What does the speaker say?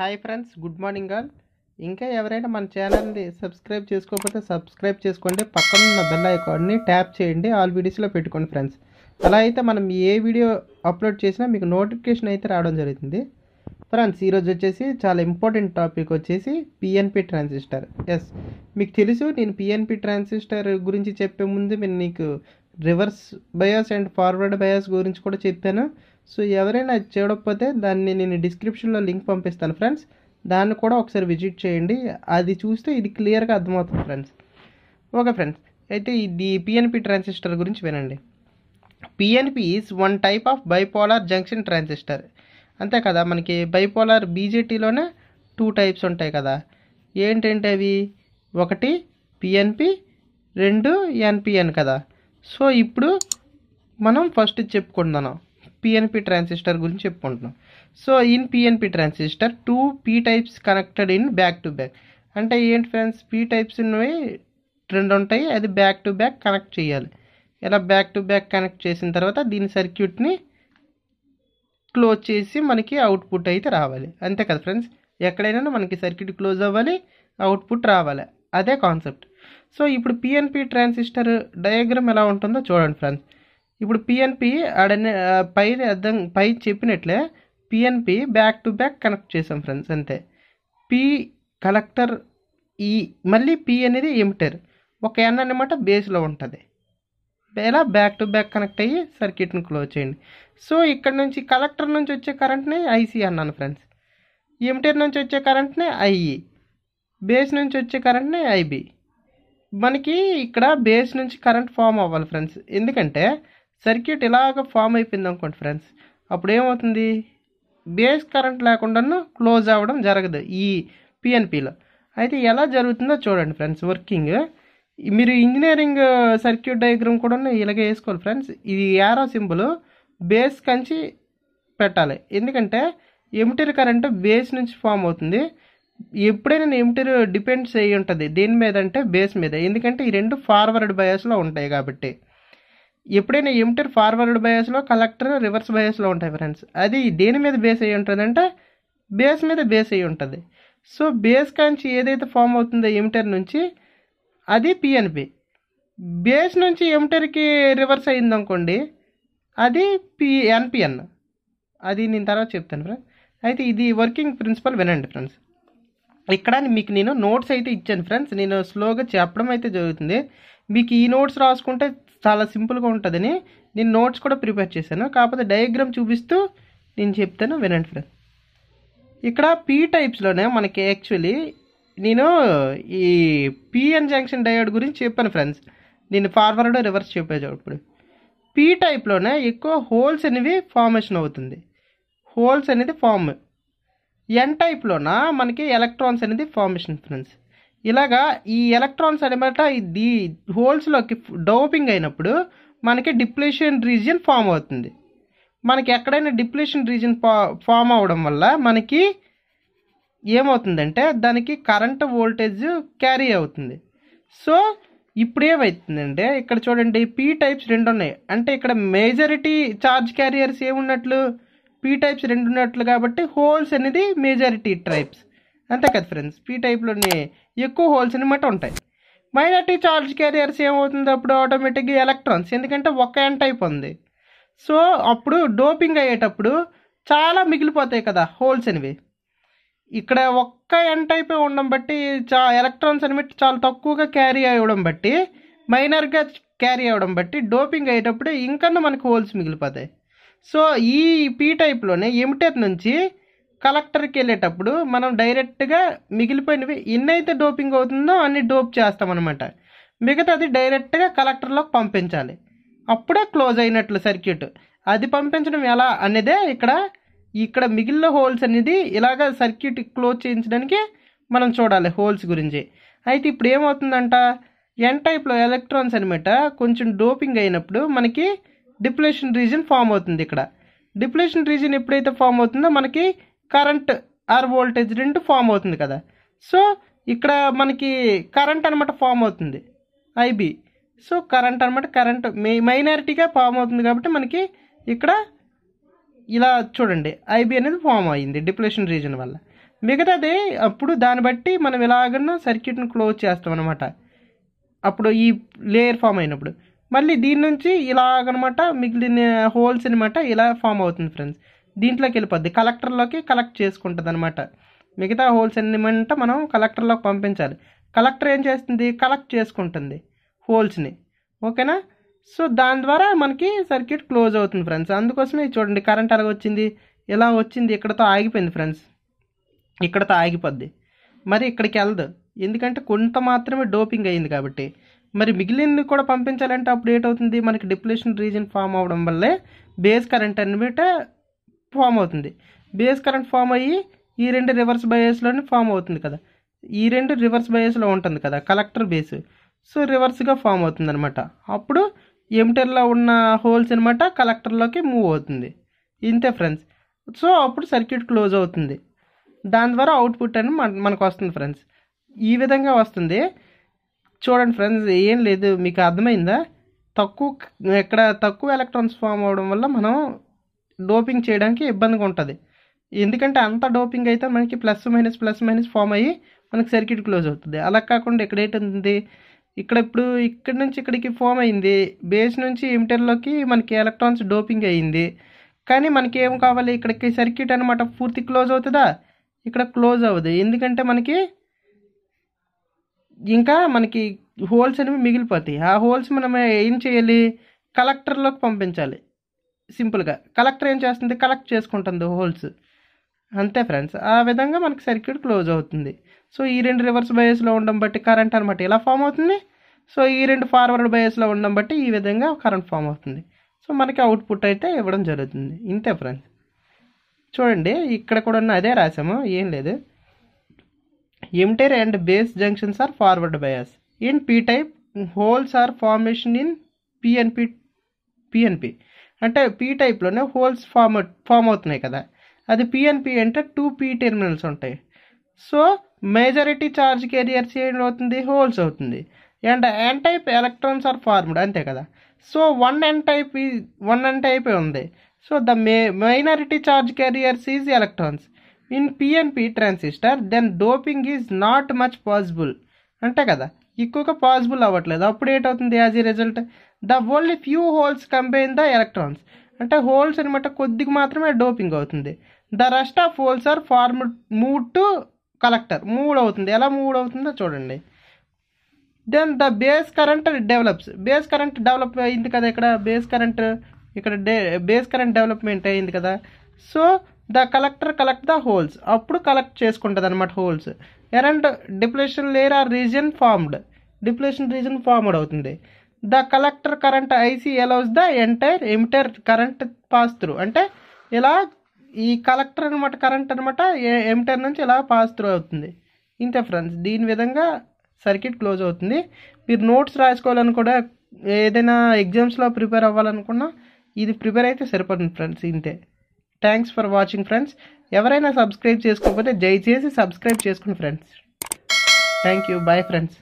Hi friends good morning all. ఇంకా ఎవరైనా మన ఛానల్ని సబ్స్క్రైబ్ చేసుకోకపోతే సబ్స్క్రైబ్ చేసుకోండి పక్కన ఉన్న బెల్ ఐకాన్ని ట్యాప్ చేయండి ఆల్ వీడియోస్లో పెట్టుకోండి ఫ్రెండ్స్. అలా అయితే మనం ఏ వీడియో అప్లోడ్ చేసినా మీకు నోటిఫికేషన్ అయితే రావడం జరుగుతుంది. ఫ్రెండ్స్ ఈరోజు వచ్చేసి చాలా ఇంపార్టెంట్ టాపిక్ వచ్చేసి పిఎన్పి ట్రాన్సిస్టర్. ఎస్ మీకు తెలుసు నేను పిఎన్పి ట్రాన్సిస్టర్ గురించి చెప్పే ముందు నేను నీకు reverse bias and forward bias గురించి కూడా చెప్పాను. సో ఎవరైనా చూడకపోతే దాన్ని నేను డిస్క్రిప్షన్లో లింక్ పంపిస్తాను ఫ్రెండ్స్ దాన్ని కూడా ఒకసారి విజిట్ చేయండి. అది చూస్తే ఇది క్లియర్గా అర్థమవుతుంది ఫ్రెండ్స్ ఓకే ఫ్రెండ్స్ అయితే ఇది పిఎన్పి ట్రాన్సిస్టర్ గురించి వినండి. PNP is one type of bipolar junction transistor అంతే కదా మనకి బైపోలార్ బీజేటీలోనే టూ టైప్స్ ఉంటాయి కదా. ఏంటంటే అవి? ఒకటి పిఎన్పి రెండు ఎన్పిఎన్ కదా. సో ఇప్పుడు మనం ఫస్ట్ చెప్పుకుందాం. పిఎన్పి ట్రాన్సిస్టర్ గురించి చెప్పుకుంటున్నాం. So in PNP transistor two P types connected in back to back అంటే ఏంటి ఫ్రెండ్స్ పీ టైప్స్ ఉన్నవి రెండు ఉంటాయి. అది బ్యాక్ టు బ్యాక్ కనెక్ట్ చేయాలి. ఇలా బ్యాక్ టు బ్యాక్ కనెక్ట్ చేసిన తర్వాత దీని సర్క్యూట్ని క్లోజ్ చేసి మనకి అవుట్పుట్ అయితే రావాలి. అంతే కదా ఫ్రెండ్స్ ఎక్కడైనా మనకి సర్క్యూట్ క్లోజ్ అవ్వాలి అవుట్పుట్ రావాలి. అదే కాన్సెప్ట్ సో ఇప్పుడు పిఎన్పి ట్రాన్సిస్టర్ డయాగ్రామ్ ఎలా ఉంటుందో చూడండి ఫ్రెండ్స్ ఇప్పుడు పిఎన్పి ఆడనే పై అర్థం పై చెప్పినట్లే PNP back to back connect చేసాం ఫ్రెండ్స్ అంతే. పి కలెక్టర్ ఈ మళ్ళీ పి అనేది ఎమిటర్ ఒక ఎన్ అనమాట బేస్లో ఉంటుంది. ఇలా బ్యాక్ టు బ్యాక్ కనెక్ట్ అయ్యి సర్క్యూట్ని క్లోజ్ చేయండి. సో ఇక్కడ నుంచి కలెక్టర్ నుంచి వచ్చే కరెంట్ని ఐసి అన్నాను ఫ్రెండ్స్ ఎమిటర్ నుంచి వచ్చే కరెంట్ని ఐఈ బేస్ నుంచి వచ్చే కరెంట్ని ఐబి మనకి ఇక్కడ బేస్ నుంచి కరెంట్ ఫామ్ అవ్వాలి ఫ్రెండ్స్ ఎందుకంటే సర్క్యూట్ ఇలాగ ఫామ్ అయిపోయింది అనుకోండి ఫ్రెండ్స్. అప్పుడు ఏమవుతుంది? బేస్ కరెంట్ లేకుండా క్లోజ్ అవ్వడం జరగదు ఈ పిఎన్పిలో అయితే ఎలా జరుగుతుందో చూడండి ఫ్రెండ్స్ వర్కింగ్. మీరు ఇంజనీరింగ్ సర్క్యూట్ డయాగ్రామ్ కూడా ఇలాగే వేసుకోవాలి ఫ్రెండ్స్. ఇది యారో సింబల్ బేస్ కంచి పెట్టాలి. ఎందుకంటే ఎమిటర్ కరెంట్ బేస్ నుంచి ఫామ్ అవుతుంది. ఎప్పుడైనా ఎమిటర్ డిపెండ్స్ అయ్యి ఉంటుంది. దేని మీద అంటే బేస్ మీద. ఎందుకంటే ఈ రెండు ఫార్వర్డ్ బయాస్లో ఉంటాయి కాబట్టి. ఎప్పుడైనా ఎమిటర్ ఫార్వర్డ్ బయాస్లో కలెక్టర్ రివర్స్ బయాస్లో ఉంటాయి ఫ్రెండ్స్ అది దేని మీద బేస్ అయ్యి ఉంటుంది అంటే బేస్ మీద బేస్ అయ్యి ఉంటుంది. సో బేస్ కాంచి ఏదైతే ఫామ్ అవుతుందో ఎమిటర్ నుంచి అది పిఎన్పి బేస్ నుంచి ఎమిటర్కి రివర్స్ అయింది అనుకోండి అది పి ఎన్పిఎన్ అది నేను తర్వాత చెప్తాను ఫ్రెండ్స్ అయితే ఇది వర్కింగ్ ప్రిన్సిపల్ వినండి ఫ్రెండ్స్ ఇక్కడ మీకు నేను నోట్స్ అయితే ఇచ్చాను ఫ్రెండ్స్ నేను స్లోగా చెప్పడం అయితే జరుగుతుంది. మీకు ఈ నోట్స్ రాసుకుంటే చాలా సింపుల్గా ఉంటుందని నేను నోట్స్ కూడా ప్రిపేర్ చేశాను. కాకపోతే డయాగ్రామ్ చూపిస్తూ నేను చెప్తాను వినండి ఫ్రెండ్స్ ఇక్కడ పీ టైప్స్లోనే మనకి యాక్చువల్లీ నేను ఈ పిఎన్ జంక్షన్ డయోడ్ గురించి చెప్పాను ఫ్రెండ్స్ నేను ఫార్వర్డ్ రివర్స్ చెప్పేది ఇప్పుడు. పీ టైప్లోనే ఎక్కువ హోల్స్ అనేవి ఫార్మేషన్ అవుతుంది. హోల్స్ అనేది ఫామ్ ఎన్ టైప్లోన మనకి ఎలక్ట్రాన్స్ అనేది ఫార్మేషన్ ఫ్రెండ్స్ ఇలాగా ఈ ఎలక్ట్రాన్స్ అనమాట ఈ హోల్స్లోకి డోపింగ్ అయినప్పుడు మనకి డిప్లేషన్ రీజియన్ ఫామ్ అవుతుంది. మనకి ఎక్కడైనా డిప్లేషన్ రీజియన్ ఫామ్ అవడం వల్ల మనకి ఏమవుతుందంటే దానికి కరెంట్ వోల్టేజ్ క్యారీ అవుతుంది. సో ఇప్పుడు ఏమవుతుందంటే ఇక్కడ చూడండి పీ టైప్స్ రెండు ఉన్నాయి. అంటే ఇక్కడ మేజారిటీ చార్జ్ క్యారియర్స్ ఏమున్నట్లు? పీ టైప్స్ రెండు ఉన్నట్లు కాబట్టి హోల్స్ అనేది మేజారిటీ టైప్స్ అంతే కదా ఫ్రెండ్స్ పీ టైప్లోనే ఎక్కువ హోల్స్ అనమాట ఉంటాయి. మైనారిటీ చార్జ్ క్యారియర్స్ ఏమవుతుంది అప్పుడు? ఆటోమేటిక్గా ఎలక్ట్రాన్స్ ఎందుకంటే ఒక ఎన్ టైప్ ఉంది. సో అప్పుడు డోపింగ్ అయ్యేటప్పుడు చాలా మిగిలిపోతాయి కదా హోల్స్ అనేవి. ఇక్కడ ఒక్క ఎన్ టైపే ఉండడం బట్టి చా ఎలక్ట్రాన్స్ అనేవి చాలా తక్కువగా క్యారీ అవ్వడం బట్టి మైనర్గా క్యారీ అవ్వడం బట్టి డోపింగ్ అయ్యేటప్పుడు ఇంకన్నా మనకు హోల్స్ మిగిలిపోతాయి. సో ఈ పీ టైప్లోనే ఎమిటర్ నుంచి కలెక్టర్కి వెళ్ళేటప్పుడు మనం డైరెక్ట్గా మిగిలిపోయినవి ఎన్నైతే డోపింగ్ అవుతుందో అన్ని డోప్ చేస్తామన్నమాట. మిగతాది డైరెక్ట్గా కలెక్టర్లోకి పంపించాలి. అప్పుడే క్లోజ్ అయినట్లు సర్క్యూట్. అది పంపించడం ఎలా అనేదే ఇక్కడ ఇక్కడ మిగిలిన హోల్స్ అనేది ఇలాగ సర్క్యూట్ క్లోజ్ చేయించడానికి మనం చూడాలి హోల్స్ గురించి. అయితే ఇప్పుడు ఏమవుతుందంట? ఎన్ టైప్లో ఎలక్ట్రాన్స్ అనమాట కొంచెం డోపింగ్ అయినప్పుడు మనకి డిప్లేషన్ రీజన్ ఫామ్ అవుతుంది ఇక్కడ. డిప్లేషన్ రీజన్ ఎప్పుడైతే ఫామ్ అవుతుందో మనకి కరెంట్ ఆర్ వోల్టేజ్ రెండు ఫామ్ అవుతుంది కదా. సో ఇక్కడ మనకి కరెంట్ అనమాట ఫామ్ అవుతుంది. ఐబి. సో కరెంట్ అనమాట కరెంట్ మైనారిటీగా ఫామ్ అవుతుంది కాబట్టి మనకి ఇక్కడ ఇలా చూడండి. ఐబీ అనేది ఫామ్ అయింది డిప్లేషన్ రీజన్ వల్ల. మిగతాది అప్పుడు దాన్ని బట్టి మనం ఎలాగన్నా సర్క్యూట్ని క్లోజ్ చేస్తాం అనమాట అప్పుడు ఈ లేయర్ ఫామ్ అయినప్పుడు. మళ్ళీ దీని నుంచి ఇలాగనమాట మిగిలిన హోల్స్ అనమాట ఇలా ఫామ్ అవుతుంది ఫ్రెండ్స్. దీంట్లోకి వెళ్ళిపోద్ది కలెక్టర్లోకి కలెక్ట్ చేసుకుంటుంది అనమాట మిగతా హోల్స్ అన్నమాట మనం కలెక్టర్లోకి పంపించాలి. కలెక్టర్ ఏం చేస్తుంది? కలెక్ట్ చేసుకుంటుంది హోల్స్ని. ఓకేనా? సో దాని ద్వారా మనకి సర్క్యూట్ క్లోజ్ అవుతుంది ఫ్రెండ్స్. అందుకోసమే చూడండి కరెంట్ అలాగ వచ్చింది? ఇలా వచ్చింది? ఇక్కడతో ఆగిపోయింది ఫ్రెండ్స్. ఇక్కడతో ఆగిపోద్ది. మరి ఇక్కడికి వెళ్ళదు. ఎందుకంటే కొంత మాత్రమే డోపింగ్ అయింది కాబట్టి. మరి మిగిలింది కూడా పంపించాలంటే అప్పుడు ఏటవుతుంది? మనకి డిప్లేషన్ రీజన్ ఫామ్ అవడం వల్లే బేస్ కరెంట్ అనమాట ఫామ్ అవుతుంది. బేస్ కరెంట్ ఫామ్ అయ్యి ఈ రెండు రివర్స్ బయాస్లోనే ఫామ్ అవుతుంది కదా. ఈ రెండు రివర్స్ బయాస్లో ఉంటుంది కదా కలెక్టర్ బేస్ సో రివర్స్గా ఫామ్ అవుతుంది అనమాట అప్పుడు ఎమిటర్లో ఉన్న హోల్స్ అనమాట కలెక్టర్లోకి మూవ్ అవుతుంది. ఇంతే ఫ్రెండ్స్ సో అప్పుడు సర్క్యూట్ క్లోజ్ అవుతుంది. దాని ద్వారా అవుట్పుట్ అని మన మనకు వస్తుంది ఫ్రెండ్స్ ఈ విధంగా వస్తుంది. చూడండి ఫ్రెండ్స్ ఏం లేదు మీకు అర్థమైందా? తక్కువ ఎక్కడ తక్కువ ఎలక్ట్రాన్స్ ఫామ్ అవడం వల్ల మనం డోపింగ్ చేయడానికి ఇబ్బందిగా ఉంటుంది. ఎందుకంటే అంత డోపింగ్ అయితే మనకి plus minus plus minus form అయ్యి మనకి సర్క్యూట్ క్లోజ్ అవుతుంది. అలా కాకుండా ఇక్కడ ఏంటుంది ఇక్కడ ఇప్పుడు ఇక్కడ నుంచి ఇక్కడికి ఫామ్ అయింది. బేస్ నుంచి ఎమిటర్లోకి మనకి ఎలక్ట్రాన్స్ డోపింగ్ అయ్యింది. కానీ మనకి ఏం కావాలి? ఇక్కడికి సర్క్యూట్ అనమాట పూర్తి క్లోజ్ అవుతుందా? ఇక్కడ క్లోజ్ అవ్వదు. ఎందుకంటే మనకి ఇంకా మనకి హోల్స్ అనేవి మిగిలిపోతాయి. ఆ హోల్స్ మనం ఏం చేయాలి? కలెక్టర్లోకి పంపించాలి. సింపుల్గా. కలెక్టర్ ఏం చేస్తుంది? కలెక్ట్ చేసుకుంటుంది హోల్స్. అంతే ఫ్రెండ్స్. ఆ విధంగా మనకి సర్క్యూట్ క్లోజ్ అవుతుంది. సో ఈ రెండు రివర్స్ బయస్లో ఉండడం బట్టి కరెంట్ అనమాట ఇలా ఫామ్ అవుతుంది? సో ఈ రెండు ఫార్వర్డ్ బయస్లో ఉండడం బట్టి ఈ విధంగా కరెంట్ ఫామ్ అవుతుంది. సో మనకి అవుట్పుట్ అయితే ఇవ్వడం జరుగుతుంది. ఇంతే ఫ్రెండ్స్. చూడండి ఇక్కడ కూడా ఉన్న అదే రాసాము. ఏం లేదు. Emitter and base junctions are forward bias in P type holes are formation in PNP PNP అంటే పీ టైప్లోనే హోల్స్ ఫామ్ ఫామ్ అవుతున్నాయి కదా. అది పిఎన్పి అంటే టూ పీ టెర్మినల్స్ ఉంటాయి. సో మేజారిటీ చార్జ్ కెరియర్స్ ఏం అవుతుంది హోల్స్ అవుతుంది. And N type electrons are formed అంతే కదా. So one N type one N type ఉంది. So the may minority charge carriers is electrons in PNP transistor then doping is not much possible అంతే కదా. ఎక్కువగా possible అవ్వట్లేదు. అప్పుడు ఏటవుతుంది as a result the only few holes combine the electrons అంటే holes అనమాట కొద్దిగా మాత్రమే డోపింగ్ అవుతుంది. The rest of holes are form move to collector move అవుతుంది. ఎలా మూవ్ అవుతుందో చూడండి. Then the base current develops base current develop అయింది కదా ఇక్కడ? బేస్ కరెంట్ ఇక్కడ డే బేస్ కరెంట్ డెవలప్మెంట్ అయింది కదా. So the collector collect the holes అప్పుడు కలెక్ట్ చేసుకుంటుంది అనమాట holes ఎరంట్ depletion layer or region formed depletion region formed అవుతుంది. The collector current IC allows the entire emitter current pass through అంటే ఇలా ఈ collector అనమాట కరెంట్ అనమాట ఎమిటర్ నుంచి ఇలా పాస్ త్రూ అవుతుంది? ఇంతే ఫ్రెండ్స్ దీని విధంగా సర్క్యూట్ క్లోజ్ అవుతుంది. మీరు నోట్స్ రాసుకోవాలని కూడా ఏదైనా ఎగ్జామ్స్లో ప్రిపేర్ అవ్వాలనుకున్నా ఇది ప్రిపేర్ అయితే సరిపడింది ఫ్రెండ్స్ ఇంతే. థ్యాంక్స్ ఫర్ వాచింగ్ ఫ్రెండ్స్ ఎవరైనా సబ్స్క్రైబ్ చేసుకోకపోతే దయచేసి సబ్స్క్రైబ్ చేసుకోండి friends. Thank you bye friends